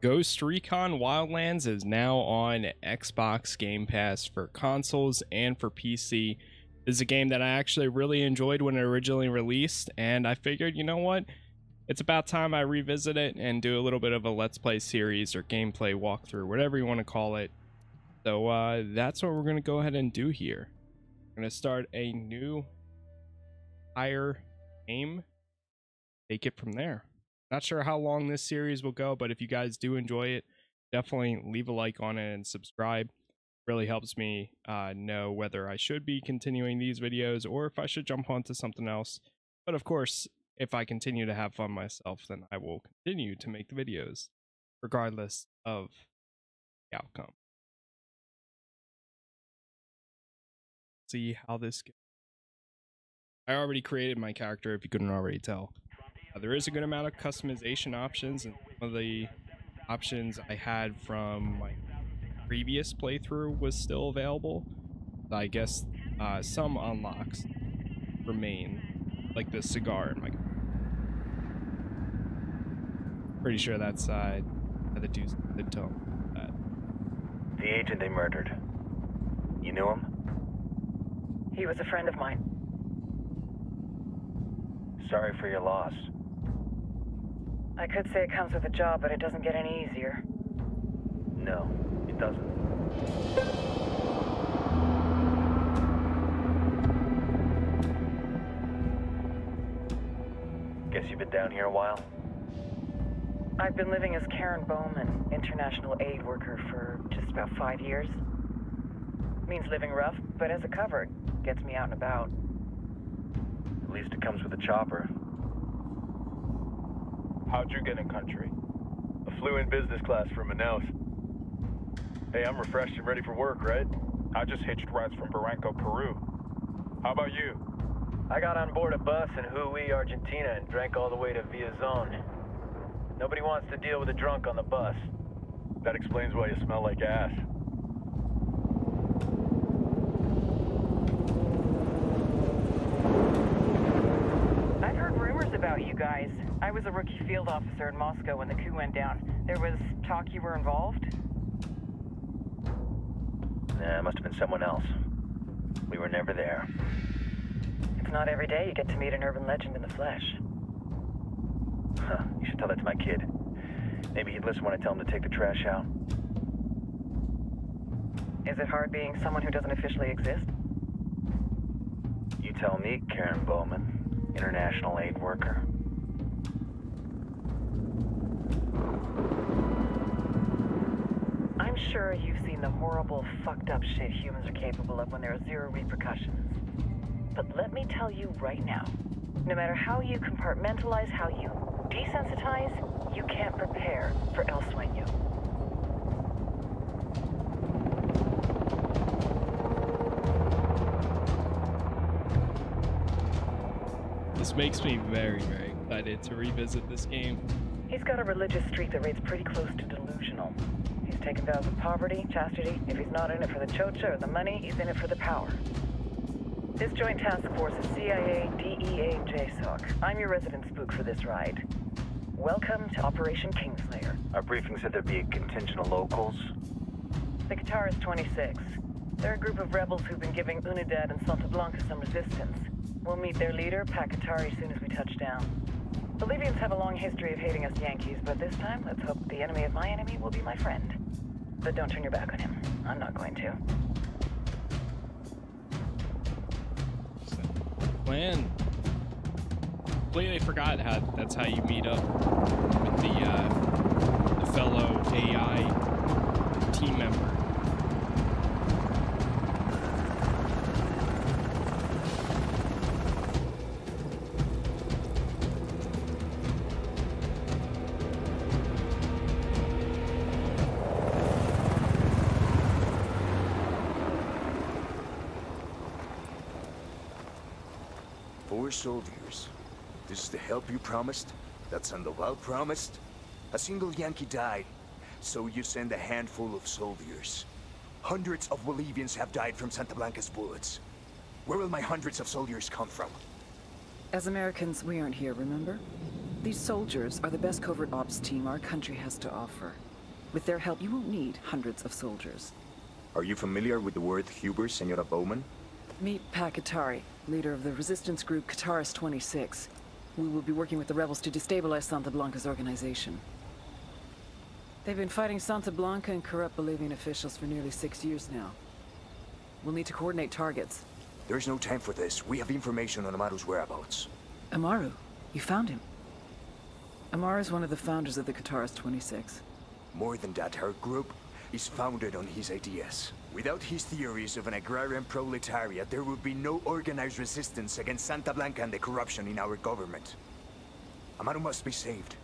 Ghost Recon Wildlands is now on Xbox Game Pass for consoles and for PC. This is a game that I actually really enjoyed when it originally released, and I figured, you know what? It's about time I revisit it and do a little bit of a Let's Play series or gameplay walkthrough, whatever you want to call it. So uh, that's what we're going to go ahead and do here. We're going to start a new higher game, take it from there. Not sure how long this series will go, but if you guys do enjoy it, definitely leave a like on it and subscribe. Really helps me uh, know whether I should be continuing these videos or if I should jump onto something else. But of course, if I continue to have fun myself, then I will continue to make the videos, regardless of the outcome. See how this goes. I already created my character if you couldn't already tell. Uh, there is a good amount of customization options, and one of the options I had from my previous playthrough was still available. I guess uh, some unlocks remain, like the cigar in my. Pretty sure that's uh, the dude's the tone. The agent they murdered. You knew him? He was a friend of mine. Sorry for your loss. I could say it comes with a job, but it doesn't get any easier. No, it doesn't. Guess you've been down here a while? I've been living as Karen Bowman, international aid worker, for just about five years. Means living rough, but as a cover, it gets me out and about. At least it comes with a chopper. How'd you get in country? I flew in business class from Manaus. Hey, I'm refreshed and ready for work, right? I just hitched rides from Barranco, Peru. How about you? I got on board a bus in Jujuy, Argentina, and drank all the way to Villazon. Nobody wants to deal with a drunk on the bus. That explains why you smell like ass. I've heard rumors about you guys. I was a rookie field officer in Moscow when the coup went down. There was talk you were involved? Nah, it must have been someone else. We were never there. It's not every day you get to meet an urban legend in the flesh. Huh, you should tell that to my kid. Maybe he'd listen when I tell him to take the trash out. Is it hard being someone who doesn't officially exist? You tell me, Karen Bowman, international aid worker. I'm sure you've seen the horrible, fucked up shit humans are capable of when there are zero repercussions. But let me tell you right now, no matter how you compartmentalize, how you desensitize, you can't prepare for El Sueño. This makes me very, very excited to revisit this game. He's got a religious streak that rates pretty close to delusional. He's taken vows of poverty, chastity. If he's not in it for the chocha or the money, he's in it for the power. This joint task force is CIA, DEA, and JSOC. I'm your resident spook for this ride. Welcome to Operation Kingslayer. Our briefing said there'd be a contingent of locals. The Kataris 26. They're a group of rebels who've been giving Unidad and Santa Blanca some resistance. We'll meet their leader, Pac Katari, as soon as we touch down. The Bolivians have a long history of hating us Yankees, but this time, let's hope the enemy of my enemy will be my friend. But don't turn your back on him. I'm not going to. Plan. Completely forgot how that's how you meet up with the uh, the fellow AI team member. Help you promised? That Sandoval promised? A single Yankee died, so you send a handful of soldiers. Hundreds of Bolivians have died from Santa Blanca's bullets. Where will my hundreds of soldiers come from? As Americans, we aren't here, remember? These soldiers are the best covert ops team our country has to offer. With their help, you won't need hundreds of soldiers. Are you familiar with the word Huber, Senora Bowman? Meet Pac Katari, leader of the resistance group Kataris 26. We will be working with the rebels to destabilize Santa Blanca's organization. They've been fighting Santa Blanca and corrupt Bolivian officials for nearly six years now. We'll need to coordinate targets. There's no time for this. We have information on Amaru's whereabouts. Amaru, you found him. Amaru is one of the founders of the Kataris 26. More than that, her group is founded on his ideas. Without his theories of an agrarian proletariat, there would be no organized resistance against Santa Blanca and the corruption in our government. Amaru must be saved.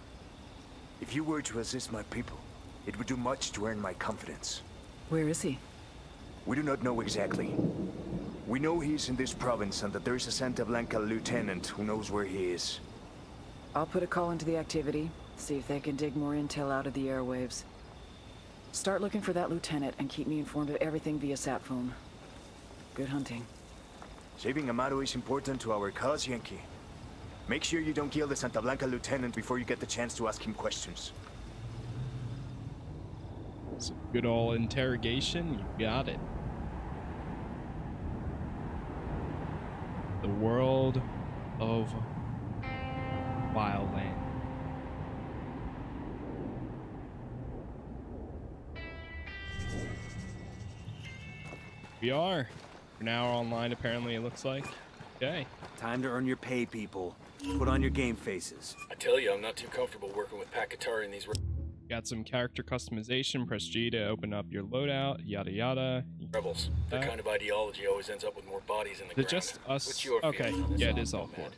If you were to assist my people, it would do much to earn my confidence. Where is he? We do not know exactly. We know he's in this province and that there's a Santa Blanca lieutenant who knows where he is. I'll put a call into the activity, see if they can dig more intel out of the airwaves. Start looking for that lieutenant and keep me informed of everything via sat phone. Good hunting. Saving Amaru is important to our cause, Yankee. Make sure you don't kill the Santa Blanca lieutenant before you get the chance to ask him questions. It's a good old interrogation. You got it. The world of We are. We're now online, apparently, it looks like. Okay. Time to earn your pay, people. Put on your game faces. I tell you, I'm not too comfortable working with Pac Katari in these Got some character customization. Press G to open up your loadout, yada yada. rebels. Their Uh, kind of ideology always ends up with more bodies in the Is it ground. just us? What's your Okay, feeling yeah, it is all Nomad? four.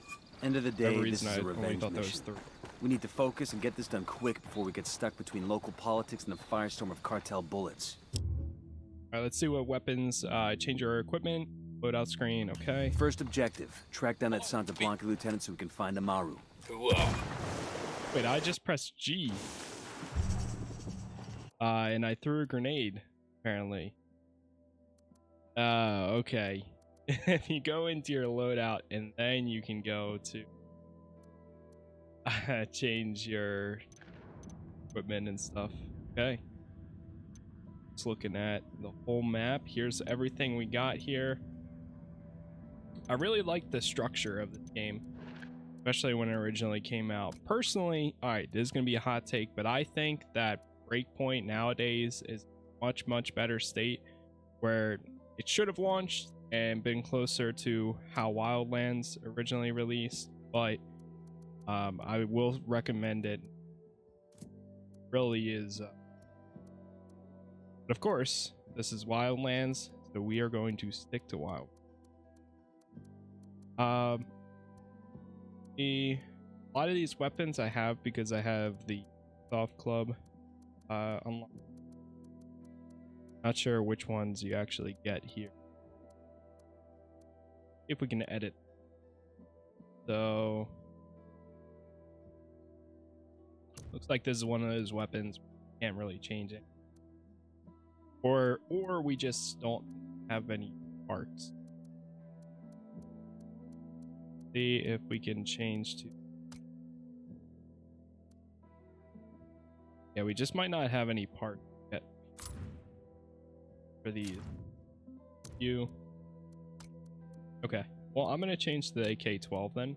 End of the day, whatever this is I a revenge thought there mission. three. We need to focus and get this done quick before we get stuck between local politics and the firestorm of cartel bullets. Alright, let's see what weapons. Uh, change your equipment. Loadout screen, okay. First objective, track down that Santa Blanca lieutenant so we can find Amaru. Who, uh, Wait, I just pressed G. Uh, and I threw a grenade, apparently. Uh, okay. if you go into your loadout and then you can go to uh, change your equipment and stuff. Okay. Just looking at the whole map. Here's everything we got here. I really like the structure of the game especially when it originally came out. Personally, all right, this is going to be a hot take, but I think that Breakpoint nowadays is much much better state where it should have launched and been closer to how Wildlands originally released, but um, I will recommend it. Really is, uh... but of course, this is Wildlands, so we are going to stick to Wild. Um, a lot of these weapons I have because I have the soft club uh unlocked. Not sure which ones you actually get here. If we can edit. So looks like this is one of those weapons can't really change it. Or or we just don't have any parts. See if we can change to yeah we just might not have any part yet. For these. You. Okay. Well i'm gonna change the ak-12 then.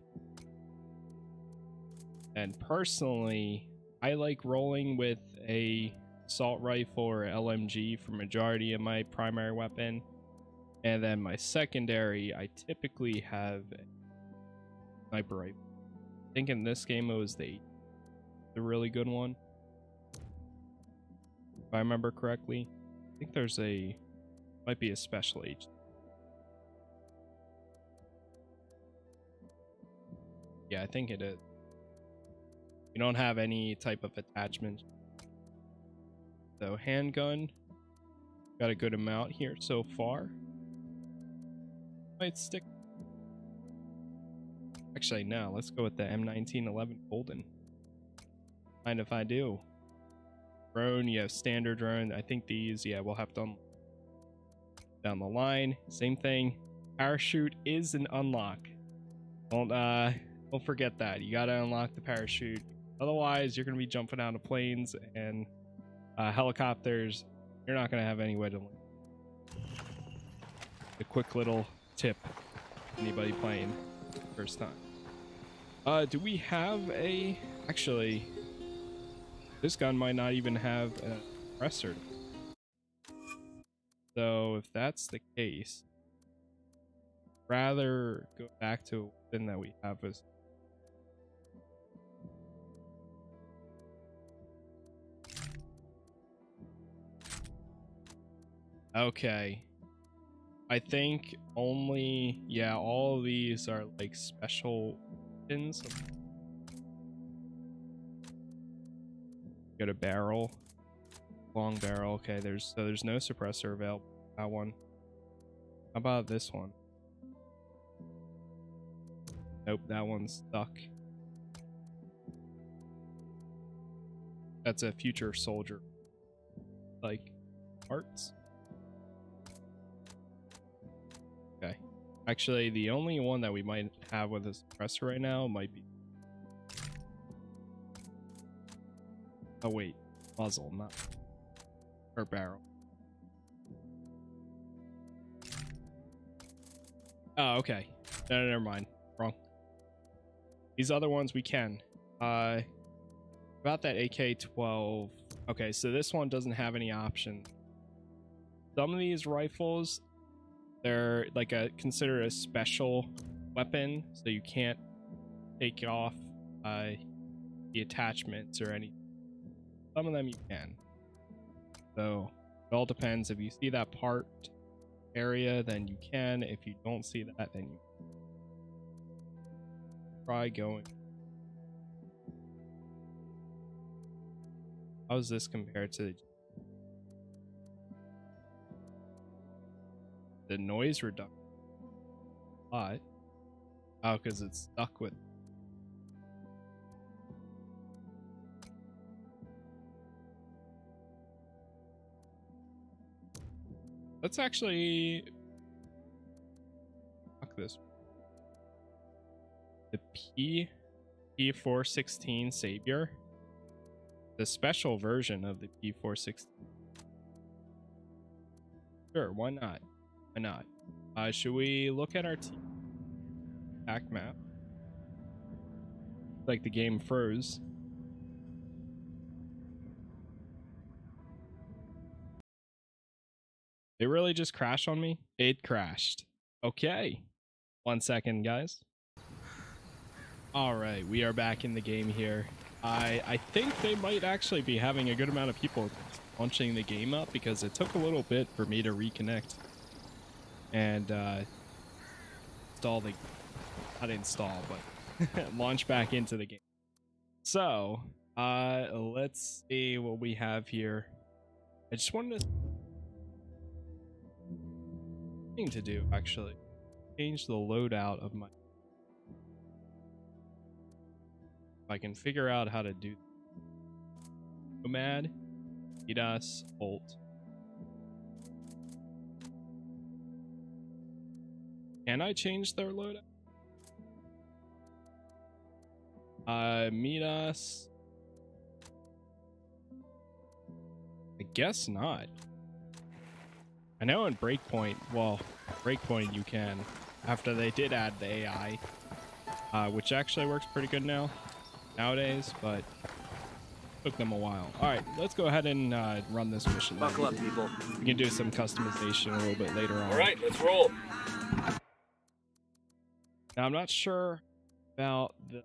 And personally i like rolling with a assault rifle or lmg for majority of my primary weapon and then my secondary i typically have sniper rifle. I think in this game it was the the really good one. If I remember correctly. I think there's a might be a special H. Yeah, I think it is. You don't have any type of attachment. So handgun. Got a good amount here so far. Might stick Actually, no. Let's go with the M1911 Golden. Mind if I do? Drone, you have standard drone. I think these, yeah, we'll have to down the line. Same thing. Parachute is an unlock. Don't uh, don't forget that. You gotta unlock the parachute. Otherwise, you're gonna be jumping out of planes, and Uh, helicopters, you're not gonna have any way to land. A quick little tip, anybody playing first time. Uh, do we have a? Actually, this gun might not even have a suppressor. So if that's the case, rather go back to a weapon that we have as Okay. I think only yeah, all of these are like special weapons. Got a barrel. Long barrel. Okay, there's so there's no suppressor available. That one. How about this one? Nope, that one's stuck. That's a future soldier. Like parts. Actually, the only one that we might have with a suppressor right now might be. Oh wait, muzzle, not or barrel. Oh, okay. No, no, never mind. Wrong. These other ones we can. Uh, about that AK-12. Okay, so this one doesn't have any option. Some of these rifles, they're like a considered a special weapon, so you can't take off uh, the attachments or any. Some of them you can. So it all depends. If you see that part area, then you can. If you don't see that, then you try going. How's this compared to the, the noise reduction? But oh, because it's stuck with. Let's actually fuck this. The P P416 Savior. The special version of the P416. Sure, why not? Why not? Uh, should we look at our team back map? Like the game froze. It really just crashed on me? It crashed. Okay. One second, guys. All right, we are back in the game here. I I think they might actually be having a good amount of people launching the game up because it took a little bit for me to reconnect and uh, install the not install but launch back into the game. So uh, let's see what we have here. I just wanted to thing to do actually change the loadout of my if I can figure out how to do nomad Midas alt can I change their loadout uh meet us I guess not I know in Breakpoint, well, Breakpoint you can, after they did add the AI, uh, which actually works pretty good now, nowadays, but took them a while. All right, let's go ahead and uh, run this mission. Buckle up, people. We can do some customization a little bit later on. All right, let's roll. Now I'm not sure about the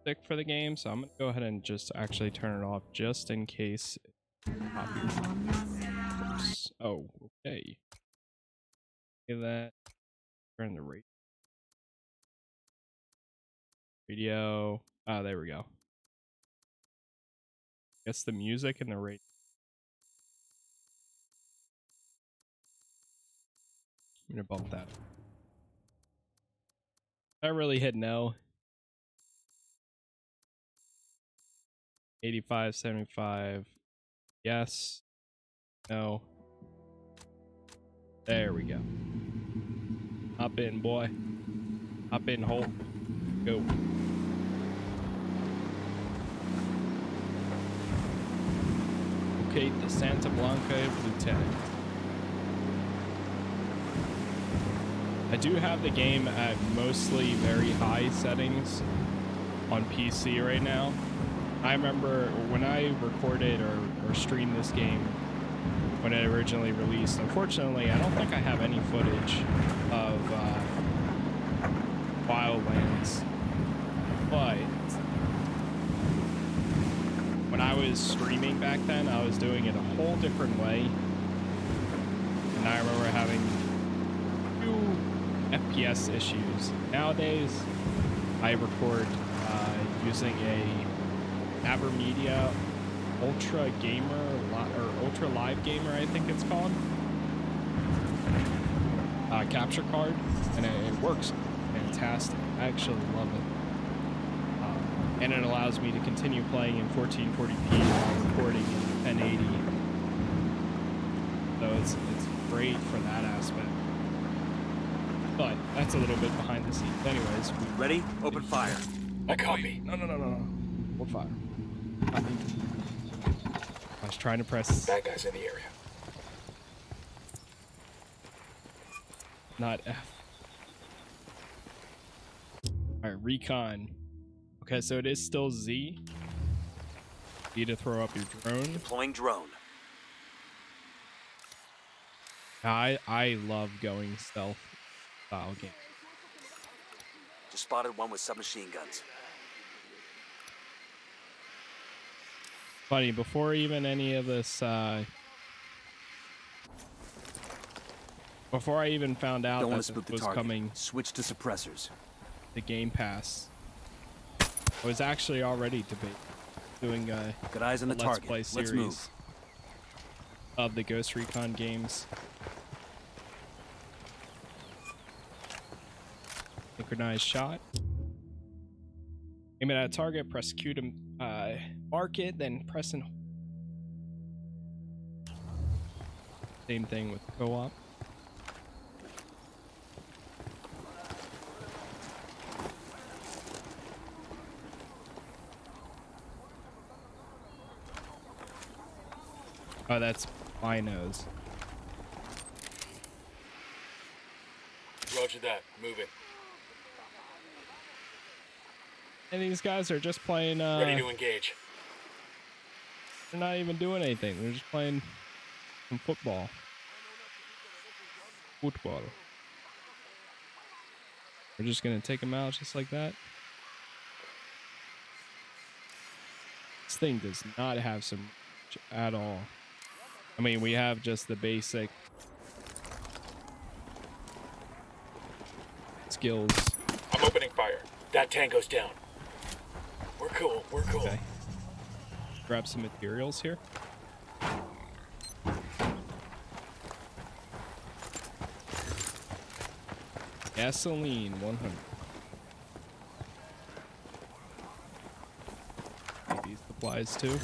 stick for the game, so I'm gonna go ahead and just actually turn it off just in case. Oh, okay. That. Turn the radio. Radio. Ah, there we go. Guess the music and the radio. I'm gonna bump that. I really hit no. 85, 75. Yes. No. There we go. Hop in, boy. Hop in, hole. Go. locate the Santa Blanca Lieutenant. I do have the game at mostly very high settings on PC right now. I remember when I recorded or, or streamed this game when it originally released. Unfortunately, I don't think I have any footage of uh, Wildlands, but when I was streaming back then, I was doing it a whole different way, and I remember having few FPS issues. Nowadays, I record uh, using a Avermedia Ultra Gamer or Ultra Live Gamer, I think it's called. Uh, capture card, and it, it works fantastic. I actually love it. Um, and it allows me to continue playing in 1440p while recording in 1080. So it's it's great for that aspect. But that's a little bit behind the scenes. Anyways, we Ready? Open fire. I copy. no, no, no, no, no. Hold fire. I was trying to press Bad guys in the area. not F. Alright, recon. Okay, so it is still Z. Need to throw up your drone. Deploying drone. I I love going stealth style game. Just spotted one with submachine guns. Funny, before even any of this uh before I even found out Don't that this was target. coming Switch to suppressors. the Game Pass. I was actually already debate doing uh, Got eyes on the Let's target. Play Let's series move. of the Ghost Recon games. Synchronized shot. Aim it at a target, press Q to uh, mark it, then press and Same thing with co-op. Oh, that's my nose. Roger that. Moving. And these guys are just playing. Uh, Ready to engage. They're not even doing anything. They're just playing some football. Football. We're just gonna take them out just like that. This thing does not have some at all. I mean, we have just the basic skills. I'm opening fire. That tango's down. We're cool. We're cool. Okay. Grab some materials here. Gasoline 100. Need these supplies too.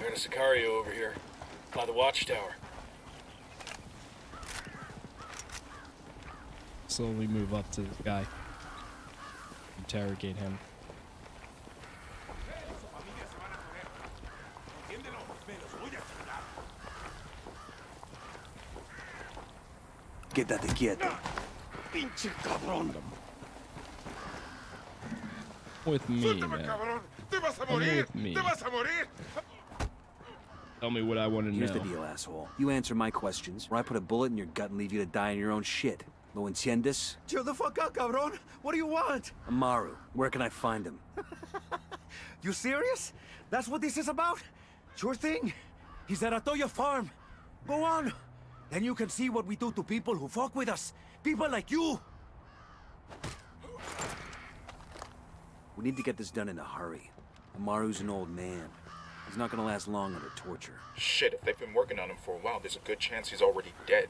Heard a Sicario over here. By the watchtower. Slowly move up to this guy. Interrogate him. Quédate quieto. With me, man. Come with me. Tell me what I want to Here's know. the deal, asshole. You answer my questions, or I put a bullet in your gut and leave you to die in your own shit. Lo entiendes? Chill the fuck out, cabron. What do you want? Amaru, where can I find him? You serious? That's what this is about? Sure thing. He's at Atoya Farm. Go on. Then you can see what we do to people who fuck with us. People like you. We need to get this done in a hurry. Amaru's an old man. He's not gonna last long under torture. Shit, if they've been working on him for a while, there's a good chance he's already dead.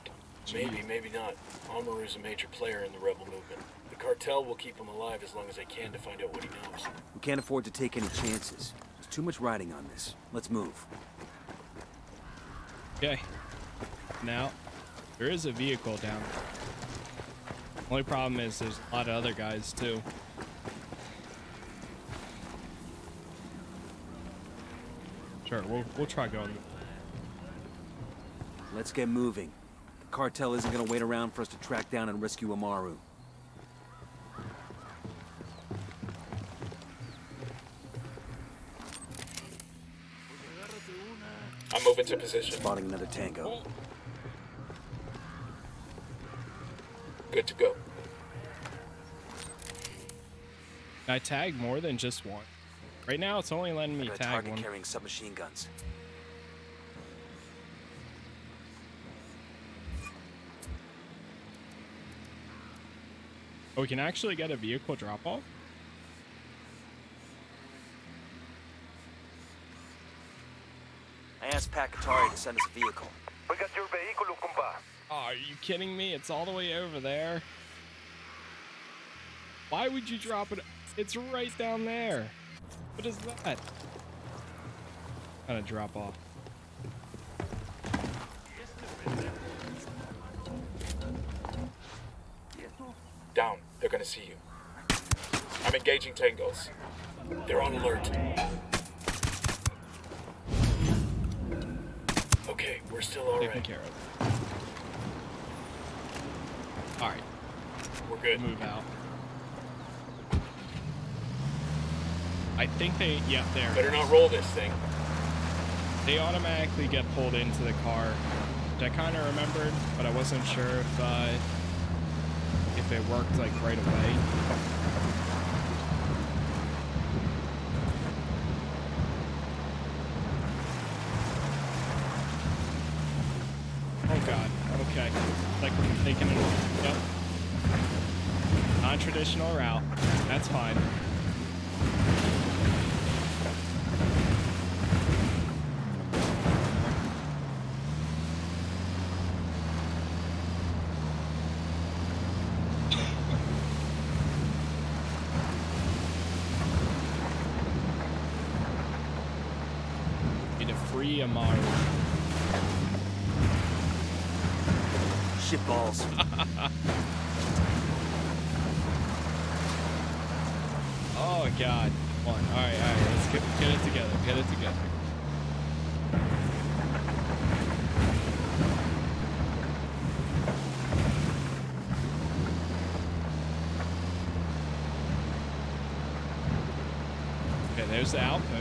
Maybe, maybe not. Amaru is a major player in the rebel movement. The cartel will keep him alive as long as they can to find out what he knows. We can't afford to take any chances. There's too much riding on this. Let's move. Okay. Now, there is a vehicle down. Only problem is there's a lot of other guys too. Sure, we'll, we'll try going. Let's get moving. The cartel isn't gonna wait around for us to track down and rescue Amaru. I'm moving to position. Spotting another tango. Good to go. I tag more than just one? Right now, it's only letting me Got a tag target one. carrying submachine guns. Oh, we can actually get a vehicle drop off. I asked Pac Katari to send us a vehicle. We got your vehicle, compa. Oh, are you kidding me? It's all the way over there. Why would you drop it? It's right down there. What is that? Kind of drop off. They're gonna see you. I'm engaging tangos. They're on alert. Okay, we're still all Taken right. care of. All right, We're good. move out. I think they, yeah, there. Better not roll this thing. They automatically get pulled into the car, I kind of remembered, but I wasn't sure if uh, if it worked like right away. Oh god. Okay. Like taking it. Yep. Non-traditional route. That's fine. God. Come on. Alright, alright. Let's get, get it together. Get it together. Okay, there's the outpost.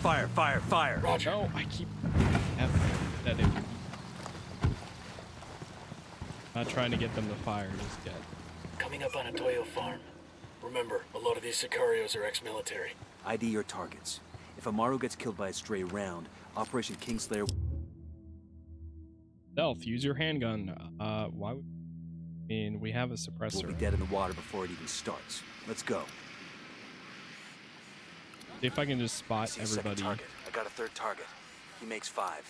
Fire, fire, fire. Roger. No, I keep F that it. Not trying to get them to fire just yet. Coming up on Atoya farm. Remember, a lot of these Sicarios are ex-military. ID your targets. If Amaru gets killed by a stray round, Operation Kingslayer Stealth, use your handgun. Uh, why would. I mean, we have a suppressor. We'll suppressor. be dead in the water before it even starts. Let's go. If I can just spot second everybody. target. I got a third target. He makes five.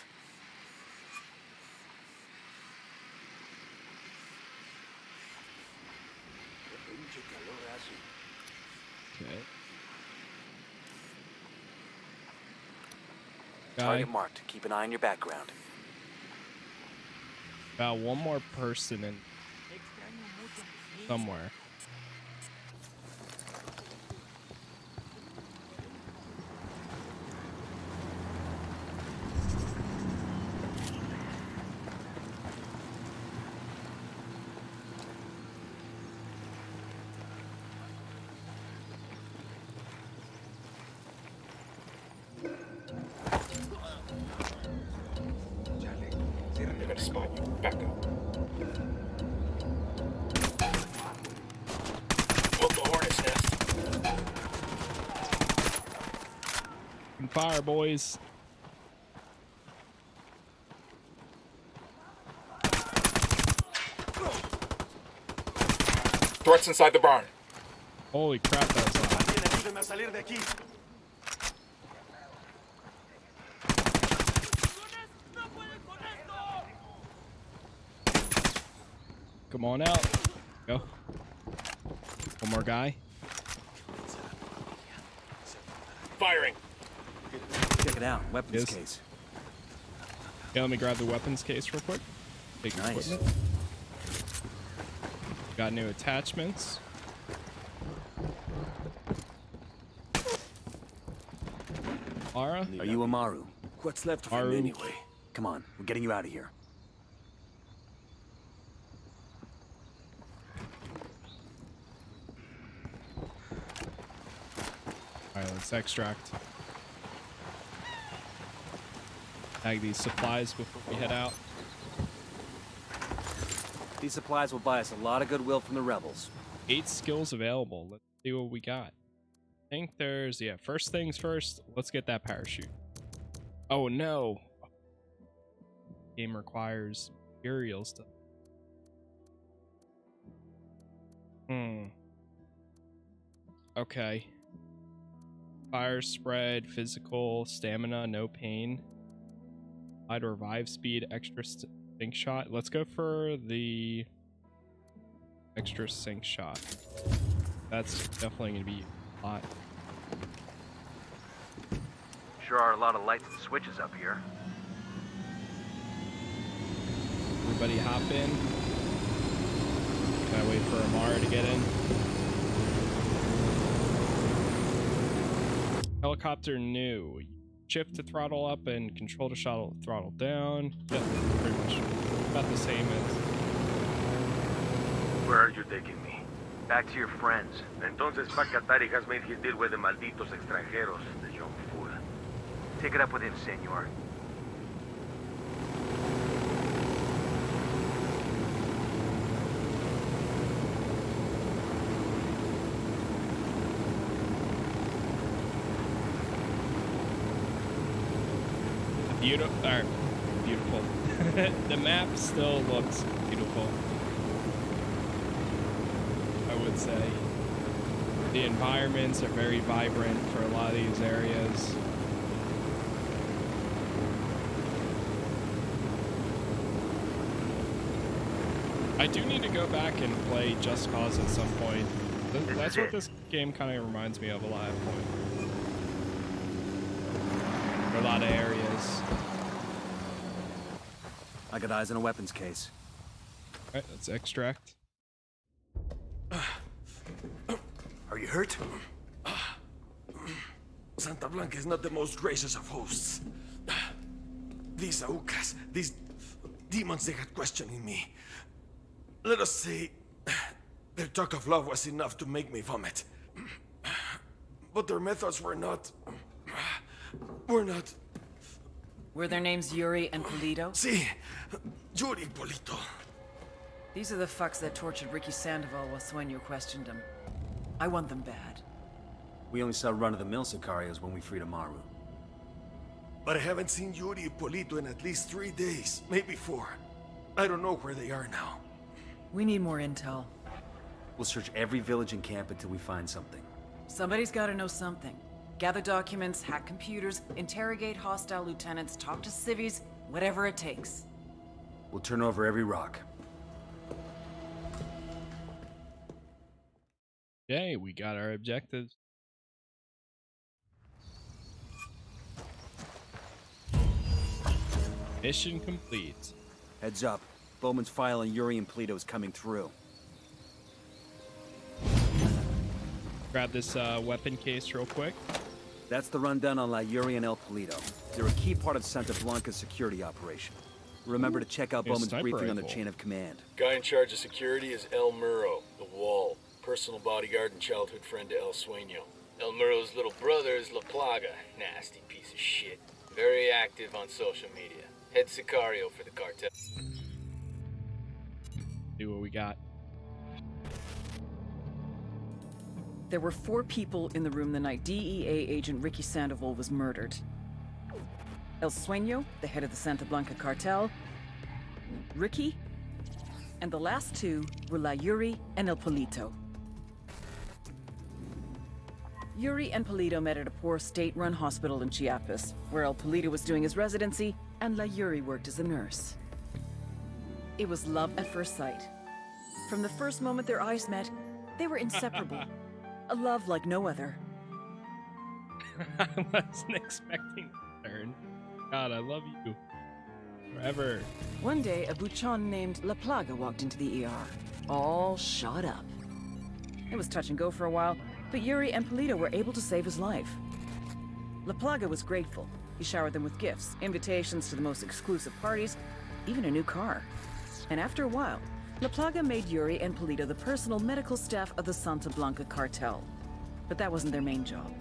Okay. Target Guy, marked. Keep an eye on your background. about one more person in somewhere. They're gonna spot you. Back up. Built the hornet's nest. And fire, boys. Threats inside the barn. Holy crap, that was loud. Come on out. Go. One more guy. firing. Check it out. Weapons Yes. case. Yeah, let me grab the weapons case real quick. Take Nice. equipment. Got new attachments. Mara? Are you Amaru? What's left of him anyway? Come on, we're getting you out of here. Alright, let's extract. Tag these supplies before we head out. These supplies will buy us a lot of goodwill from the rebels. Eight skills available. Let's see what we got. I think there's, yeah, first things first, let's get that parachute. Oh no. Game requires materials to. Hmm. Okay. Fire spread, physical, stamina, no pain. Hide revive speed, extra sync shot. Let's go for the extra sync shot. That's definitely going to be a lot. Sure are a lot of lights and switches up here. Everybody hop in. Gotta wait for Amaru to get in. Helicopter new. Shift to throttle up and control to shuttle throttle down. Yep, pretty much about the same as. Where are you taking me? Back to your friends. Entonces Pac Katari has made his deal with the malditos extranjeros, the young fool. Take it up with him, senor. Beautiful. Beautiful. the map still looks beautiful. I would say. The environments are very vibrant for a lot of these areas. I do need to go back and play Just Cause at some point. That's what this game kind of reminds me of a lot. of Point. For a lot of areas. I got eyes on a weapons case. Alright, let's extract. Are you hurt? Santa Blanca is not the most gracious of hosts. These Aucas, these demons they had questioning me. Let us say, their talk of love was enough to make me vomit. But their methods were not. Were not. Were their names Yuri and Polito? See, Yuri Polito. These are the fucks that tortured Ricky Sandoval while Sueño questioned him. I want them bad. We only saw run-of-the-mill Sicarios when we freed Amaru. But I haven't seen Yuri and Polito in at least three days, maybe four. I don't know where they are now. We need more intel. We'll search every village and camp until we find something. Somebody's gotta know something. Gather documents, hack computers, interrogate hostile lieutenants, talk to civvies, whatever it takes. We'll turn over every rock. Yay, we got our objectives. Mission complete. Heads up. Bowman's file on Yuri and Polito is coming through. Grab this uh, weapon case real quick. That's the rundown on La Yuri and El Polito. They're a key part of Santa Blanca's security operation. Remember to check out Here's Bowman's sniper briefing on the chain of command. Guy in charge of security is El Muro, the Wall, personal bodyguard and childhood friend to El Sueño. El Muro's little brother is La Plaga. Nasty piece of shit. Very active on social media. Head Sicario for the cartel. See what we got. There were four people in the room the night DEA agent Ricky Sandoval was murdered. El Sueño, the head of the Santa Blanca cartel, Ricky, and the last two were La Yuri and El Polito. Yuri and Polito met at a poor state-run hospital in Chiapas, where El Polito was doing his residency and La Yuri worked as a nurse. It was love at first sight. From the first moment their eyes met, they were inseparable. a love like no other. I wasn't expecting a turn. God, I love you. Forever. One day, a Buchon named La Plaga walked into the ER, all shot up. It was touch and go for a while, but Yuri and Polito were able to save his life. La Plaga was grateful. He showered them with gifts, invitations to the most exclusive parties, even a new car. And after a while, La Plaga made Yuri and Polito the personal medical staff of the Santa Blanca cartel. But that wasn't their main job.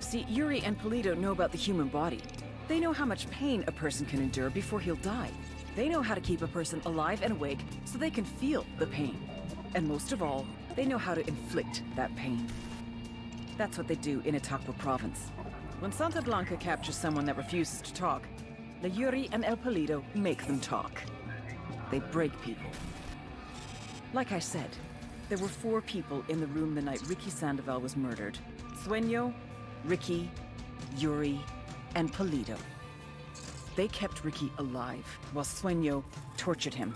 See, Yuri and Polito know about the human body. They know how much pain a person can endure before he'll die. They know how to keep a person alive and awake so they can feel the pain. And most of all, they know how to inflict that pain. That's what they do in Itacua province. When Santa Blanca captures someone that refuses to talk, La Yuri and El Polito make them talk. They break people. Like I said, there were four people in the room the night Ricky Sandoval was murdered. Sueño, Ricky, Yuri, and Polito. They kept Ricky alive while Sueño tortured him.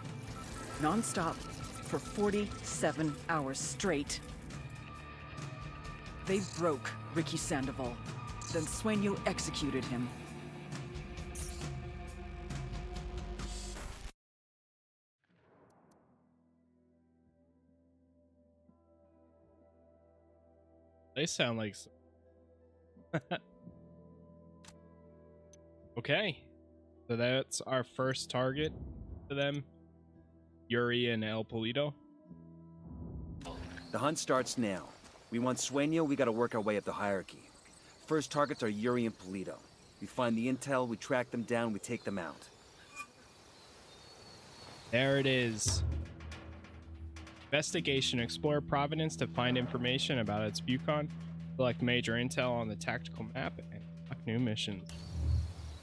Non-stop for 47 hours straight. They broke Ricky Sandoval. Then Sueño executed him. They sound like. okay. So that's our first target for them Yuri and El Polito. The hunt starts now. We want Sueño, we gotta work our way up the hierarchy. First targets are Yuri and Polito. We find the intel, we track them down, we take them out. There it is. Investigation. Explore Providence to find information about its Buchon. Collect major intel on the tactical map and unlock new missions.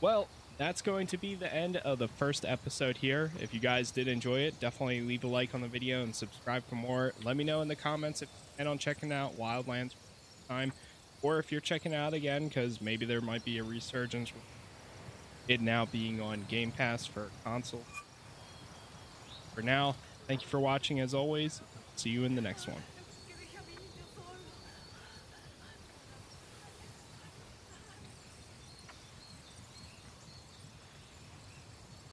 Well, that's going to be the end of the first episode here. If you guys did enjoy it, definitely leave a like on the video and subscribe for more. Let me know in the comments if you plan on checking out Wildlands time, or if you're checking out again because maybe there might be a resurgence with it now being on Game Pass for console. For now, thank you for watching as always. See you in the next one.